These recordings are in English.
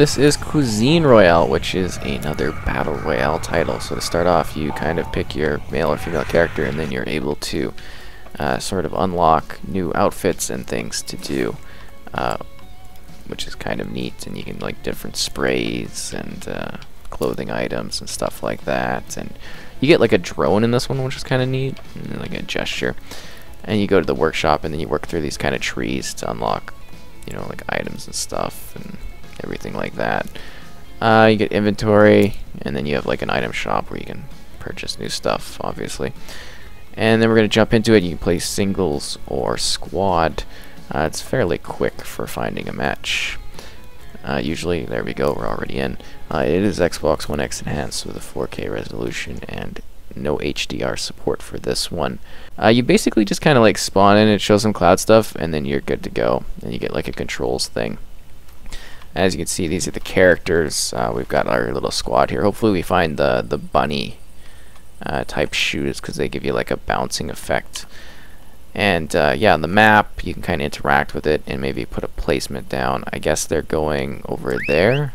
This is Cuisine Royale, which is another Battle Royale title. So to start off, you kind of pick your male or female character, and then you're able to uh, sort of unlock new outfits and things to do, uh, which is kind of neat. And you can like different sprays and uh, clothing items and stuff like that. And you get like a drone in this one, which is kind of neat, and, like a gesture. And you go to the workshop, and then you work through these kind of trees to unlock, you know, like items and stuff and everything like that. Uh, you get inventory, and then you have like an item shop where you can purchase new stuff, obviously. And then we're going to jump into it. You can play singles or squad. Uh, it's fairly quick for finding a match. Uh, usually, there we go, we're already in. Uh, it is Xbox One X enhanced with a 4K resolution and no HDR support for this one. Uh, you basically just kind of like spawn in, it shows some cloud stuff, and then you're good to go. And you get like a controls thing. As you can see, these are the characters. Uh, we've got our little squad here. Hopefully we find the, the bunny uh, type shoes because they give you like a bouncing effect. And uh, yeah, on the map, you can kind of interact with it and maybe put a placement down. I guess they're going over there.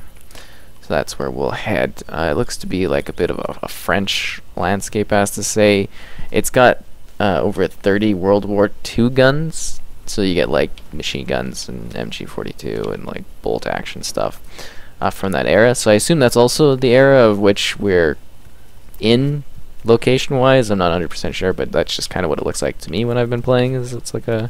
So that's where we'll head. Uh, it looks to be like a bit of a, a French landscape, as to say. It's got uh, over 30 World War II guns so you get like machine guns and MG42 and like bolt action stuff uh, from that era. So I assume that's also the era of which we're in location wise. I'm not 100% sure, but that's just kind of what it looks like to me when I've been playing. Is it's like a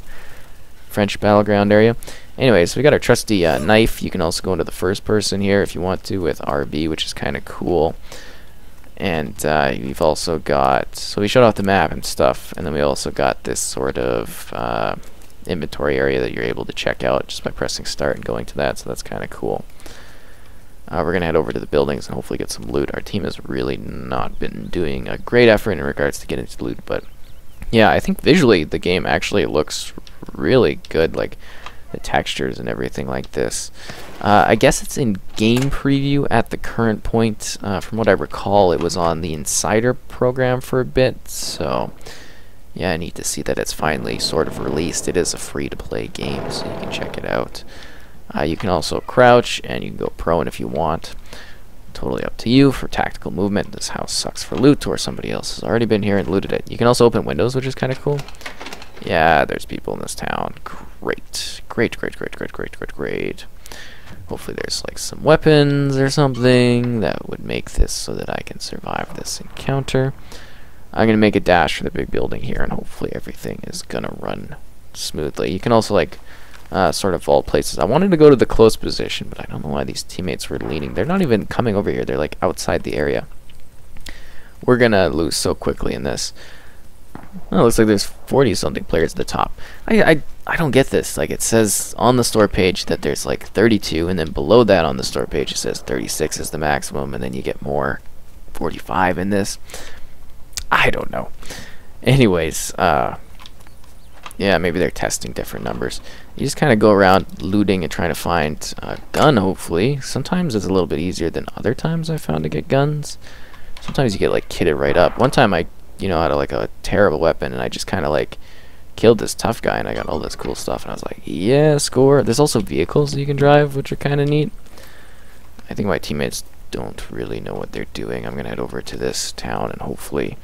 French battleground area. Anyways, we got our trusty uh, knife. You can also go into the first person here if you want to with RB, which is kind of cool. And uh, we've also got, so we showed off the map and stuff, and then we also got this sort of uh, inventory area that you're able to check out just by pressing start and going to that, so that's kind of cool. Uh, we're going to head over to the buildings and hopefully get some loot. Our team has really not been doing a great effort in regards to getting to loot, but yeah, I think visually the game actually looks really good, like the textures and everything like this. Uh, I guess it's in game preview at the current point. Uh, from what I recall, it was on the Insider program for a bit, so yeah, I need to see that it's finally sort of released. It is a free-to-play game, so you can check it out. Uh, you can also crouch, and you can go prone if you want. Totally up to you for tactical movement. This house sucks for loot, or somebody else has already been here and looted it. You can also open windows, which is kind of cool. Yeah, there's people in this town. Great. Great, great, great, great, great, great, great. Hopefully there's like some weapons or something that would make this so that I can survive this encounter. I'm going to make a dash for the big building here, and hopefully everything is going to run smoothly. You can also, like, uh, sort of vault places. I wanted to go to the close position, but I don't know why these teammates were leaning. They're not even coming over here. They're, like, outside the area. We're going to lose so quickly in this. Oh, it looks like there's 40-something players at the top. I, I, I don't get this. Like, it says on the store page that there's, like, 32, and then below that on the store page it says 36 is the maximum, and then you get more 45 in this. I don't know. Anyways, uh, yeah, maybe they're testing different numbers. You just kind of go around looting and trying to find a gun, hopefully. Sometimes it's a little bit easier than other times I found to get guns. Sometimes you get, like, kitted right up. One time I, you know, had, a, like, a terrible weapon, and I just kind of, like, killed this tough guy, and I got all this cool stuff, and I was like, yeah, score. There's also vehicles that you can drive, which are kind of neat. I think my teammates don't really know what they're doing. I'm going to head over to this town and hopefully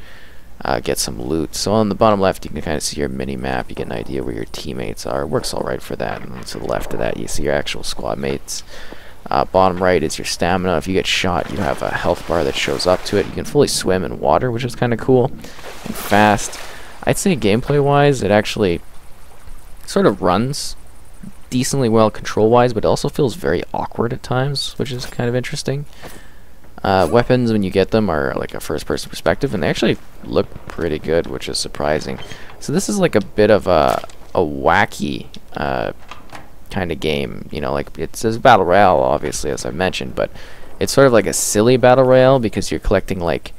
uh, get some loot. So on the bottom left, you can kind of see your mini map. You get an idea where your teammates are. It works all right for that. And to the left of that, you see your actual squad mates. Uh, bottom right is your stamina. If you get shot, you have a health bar that shows up to it. You can fully swim in water, which is kind of cool and fast. I'd say gameplay-wise, it actually sort of runs decently well control-wise, but it also feels very awkward at times, which is kind of interesting. Uh, weapons, when you get them, are like a first-person perspective, and they actually look pretty good, which is surprising. So this is like a bit of a, a wacky uh, kind of game. You know, like it says Battle Royale, obviously, as I mentioned, but it's sort of like a silly Battle Royale because you're collecting like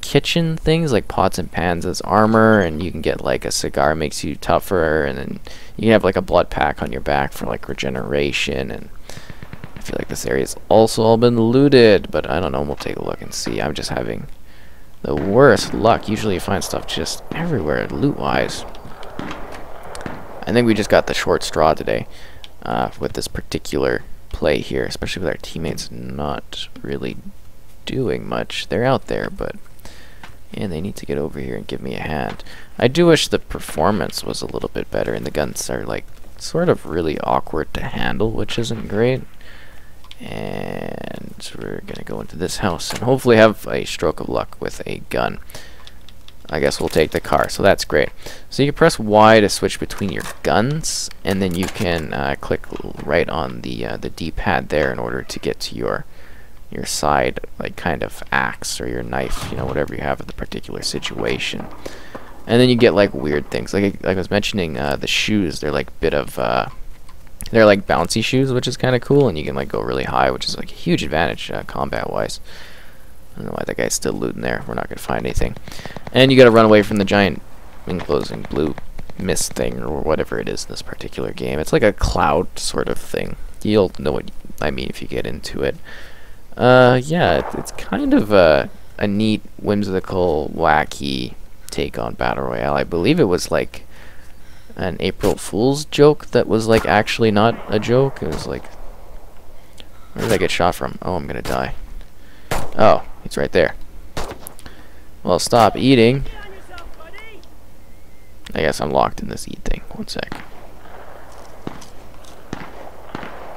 kitchen things like pots and pans as armor and you can get like a cigar makes you tougher and then you can have like a blood pack on your back for like regeneration and I feel like this area's also all been looted, but I don't know, we'll take a look and see. I'm just having the worst luck. Usually you find stuff just everywhere, loot-wise. I think we just got the short straw today uh, with this particular play here, especially with our teammates not really doing much. They're out there, but and they need to get over here and give me a hand. I do wish the performance was a little bit better, and the guns are like sort of really awkward to handle, which isn't great. And we're gonna go into this house and hopefully have a stroke of luck with a gun. I guess we'll take the car, so that's great. So you can press Y to switch between your guns, and then you can uh, click right on the uh, the D-pad there in order to get to your your side, like kind of axe or your knife, you know, whatever you have in the particular situation. And then you get like weird things, like like I was mentioning, uh, the shoes. They're like bit of uh, they're like bouncy shoes, which is kind of cool, and you can like go really high, which is like a huge advantage uh, combat-wise. I don't know why that guy's still looting there. We're not gonna find anything. And you gotta run away from the giant enclosing blue mist thing or whatever it is in this particular game. It's like a cloud sort of thing. You'll know what I mean if you get into it. Uh, yeah, it's kind of a, a neat, whimsical, wacky take on Battle Royale. I believe it was like an April Fool's joke that was like actually not a joke. It was like, where did I get shot from? Oh, I'm gonna die. Oh, he's right there. Well, stop eating. I guess I'm locked in this eat thing. One sec.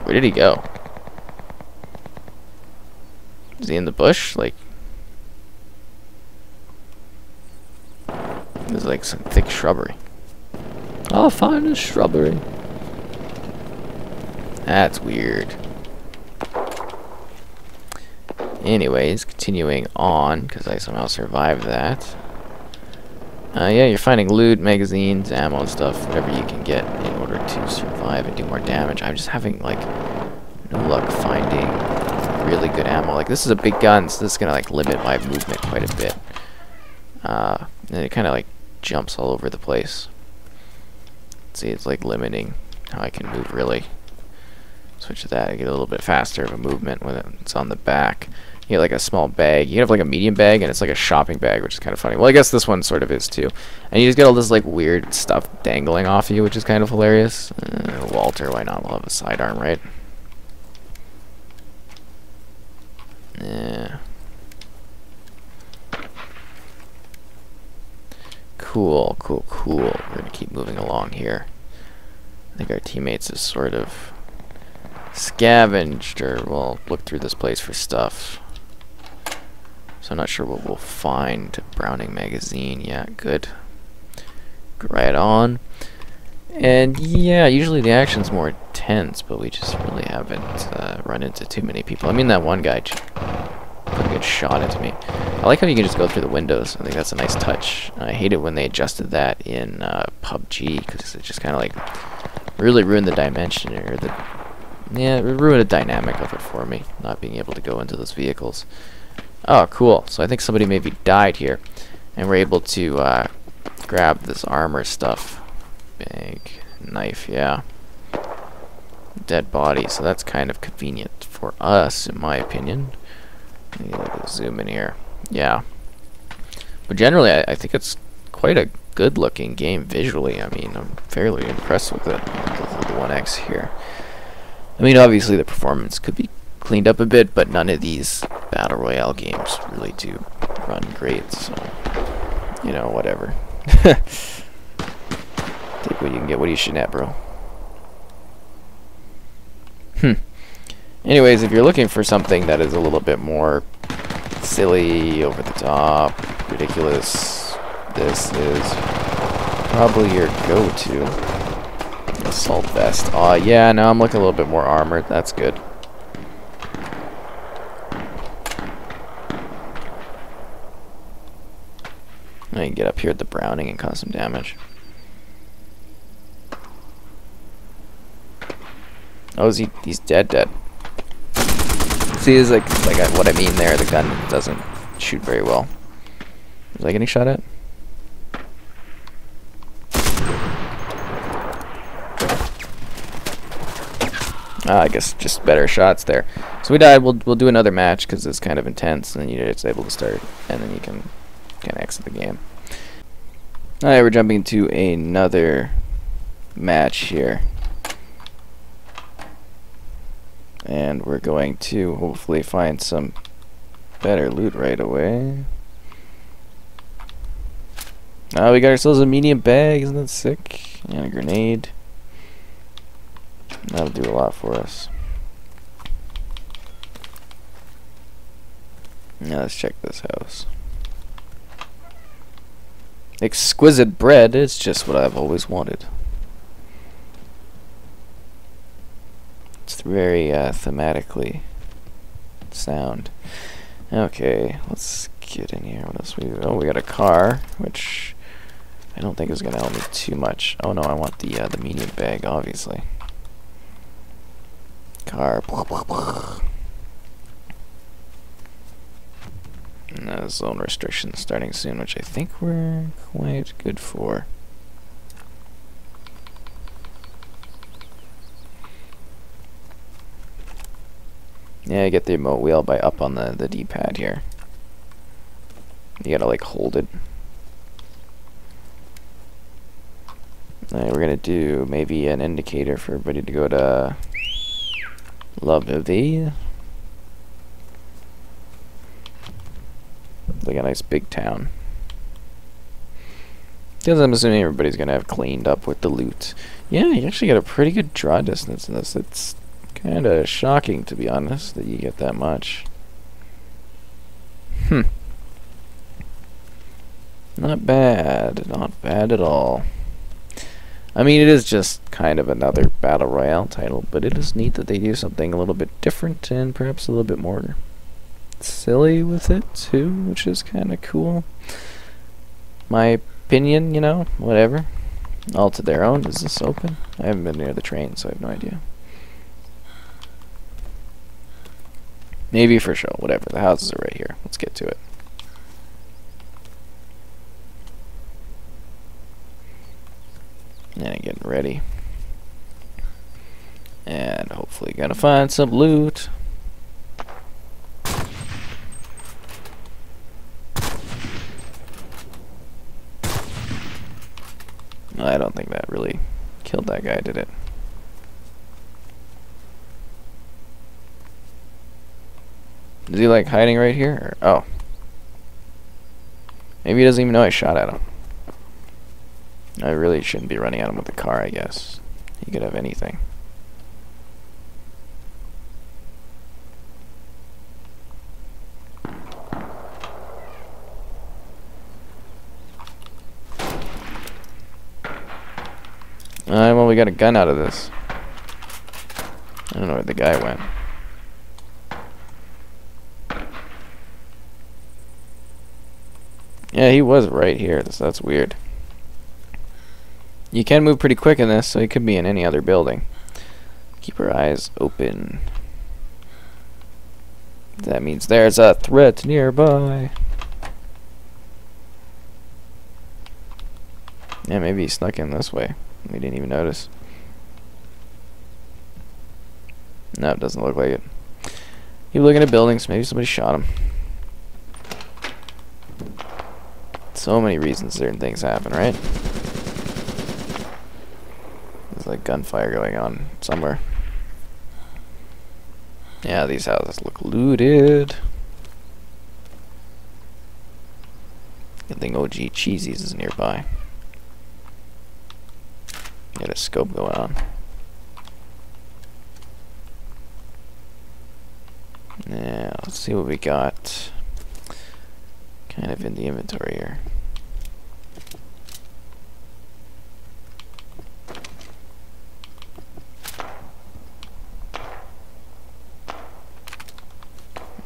Where did he go? Is he in the bush? Like, there's like some thick shrubbery. I'll find a shrubbery. That's weird. Anyways, continuing on, because I somehow survived that. Uh, yeah, you're finding loot, magazines, ammo, and stuff, whatever you can get in order to survive and do more damage. I'm just having, like, no luck finding really good ammo. Like, this is a big gun, so this is going to, like, limit my movement quite a bit. Uh, and it kind of, like, jumps all over the place. See, it's, like, limiting how I can move, really. Switch to that, I get a little bit faster of a movement when it's on the back. You get, like, a small bag. You have, like, a medium bag, and it's, like, a shopping bag, which is kind of funny. Well, I guess this one sort of is, too. And you just get all this, like, weird stuff dangling off you, which is kind of hilarious. Uh, Walther, why not? We'll have a sidearm, right? Yeah. Cool, cool, cool. We're gonna keep moving along here. I think our teammates have sort of scavenged or, well, looked through this place for stuff. So I'm not sure what we'll find. Browning magazine, yeah, good. Right on. And yeah, usually the action's more intense, but we just really haven't uh, run into too many people. I mean, that one guy shot into me. I like how you can just go through the windows. I think that's a nice touch. I hate it when they adjusted that in uh, PUBG, because it just kind of like really ruined the dimension, or the, yeah, it ruined the dynamic of it for me, not being able to go into those vehicles. Oh, cool. So I think somebody maybe died here, and we're able to uh, grab this armor stuff. Big knife, yeah. Dead body, so that's kind of convenient for us, in my opinion. Zoom in here. Yeah. But generally, I, I, think it's quite a good-looking game visually. I mean, I'm fairly impressed with it, with the One X here. I mean, obviously the performance could be cleaned up a bit, but none of these Battle Royale games really do run great, so, you know, whatever. Take what you can get. What are you shooting at, bro? Hmm. Anyways, if you're looking for something that is a little bit more silly, over the top, ridiculous, this is probably your go-to. Assault vest. Aw, uh, yeah, now I'm looking a little bit more armored. That's good. I can get up here at the Browning and cause some damage. Oh, is he? He's dead, dead. See, is like like what I mean there. The gun doesn't shoot very well. Was I getting shot at? Uh, I guess just better shots there. So we died. We'll we'll do another match because it's kind of intense, and then you're able to start, and then you can kind of exit the game. All right, we're jumping to another match here. And we're going to hopefully find some better loot right away. Oh, we got ourselves a medium bag. Isn't that sick? And a grenade. That'll do a lot for us. Now let's check this house. Exquisite bread, it's just what I've always wanted. It's very uh, thematically sound. Okay, let's get in here. What else we? Oh, we got a car, which I don't think is gonna help me too much. Oh no, I want the uh, the medium bag, obviously. Car. Blah, blah. uh, zone restrictions starting soon, which I think we're quite good for. Yeah, I get the remote wheel by up on the, the D-pad here. You gotta like hold it. Uh, we're gonna do maybe an indicator for everybody to go to La Vevey. like a nice big town. Because I'm assuming everybody's to have cleaned up with the loot. Yeah, you actually get a pretty good draw distance in this. It's kind of shocking, to be honest, that you get that much. Hmm. Not bad. Not bad at all. I mean, it is just kind of another Battle Royale title, but it is neat that they do something a little bit different and perhaps a little bit more silly with it too, which is kind of cool. My opinion, you know, whatever. All to their own. Is this open? I haven't been near the train, so I have no idea. Maybe for show, whatever. The houses are right here. Let's get to it. And getting ready. And hopefully gonna find some loot. I don't think that really killed that guy, did it? Is he like hiding right here? Or, oh. Maybe he doesn't even know I shot at him. I really shouldn't be running at him with the car, I guess. He could have anything. Uh, well, we got a gun out of this. I don't know where the guy went. Yeah, he was right here, so that's weird. You can move pretty quick in this, so he could be in any other building. Keep our eyes open. That means there's a threat nearby. Yeah, maybe he snuck in this way. We didn't even notice. No, it doesn't look like it. Keep looking at buildings. Maybe somebody shot him. So many reasons certain things happen, right? There's like gunfire going on somewhere. Yeah, these houses look looted. Good thing OG Cheesies is nearby. Get a scope going on. Now, let's see what we got kind of in the inventory here.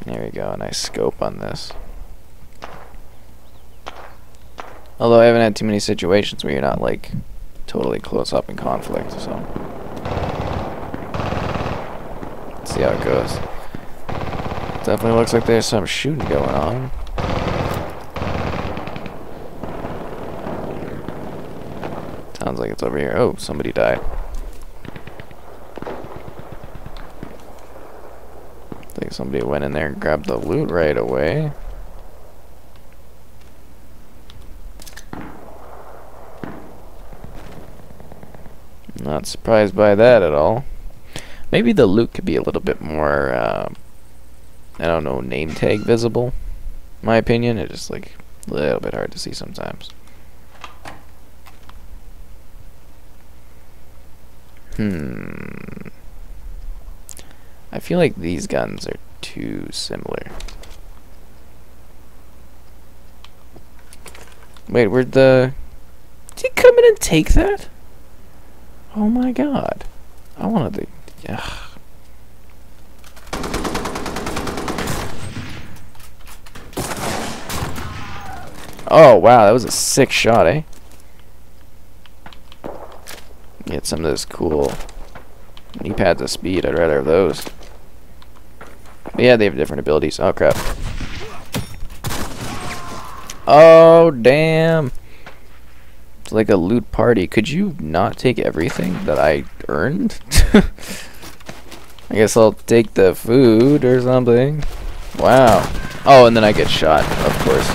There we go, a nice scope on this. Although I haven't had too many situations where you're not like totally close up in conflict, so. Let's see how it goes. Definitely looks like there's some shooting going on. Sounds like it's over here. Oh, somebody died. I think somebody went in there and grabbed the loot right away. Not surprised by that at all. Maybe the loot could be a little bit more, uh, I don't know, name tag visible. My opinion, it's just like a little bit hard to see sometimes. Hmm. I feel like these guns are too similar. Wait, where'd the... Did he come in and take that? Oh my god. I wanted to... Ugh. Oh, wow, that was a sick shot, eh? Get some of those cool knee pads of speed. I'd rather have those. But yeah, they have different abilities. Oh, crap. Oh, damn. It's like a loot party. Could you not take everything that I earned? I guess I'll take the food or something. Wow. Oh, and then I get shot, of course.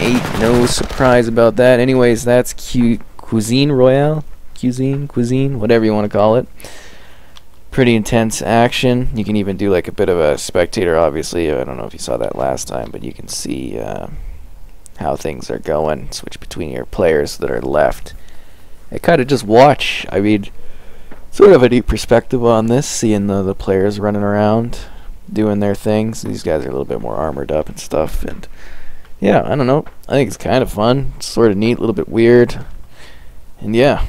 Ain't no surprise about that. Anyways, that's cute. Cuisine Royale cuisine, cuisine, whatever you want to call it. Pretty intense action. You can even do like a bit of a spectator, obviously. I don't know if you saw that last time, but you can see uh, how things are going. Switch between your players that are left. I kind of just watch. I mean, sort of a neat perspective on this, seeing the, the players running around, doing their things. These guys are a little bit more armored up and stuff. And yeah, I don't know. I think it's kind of fun. It's sort of neat, a little bit weird. And yeah,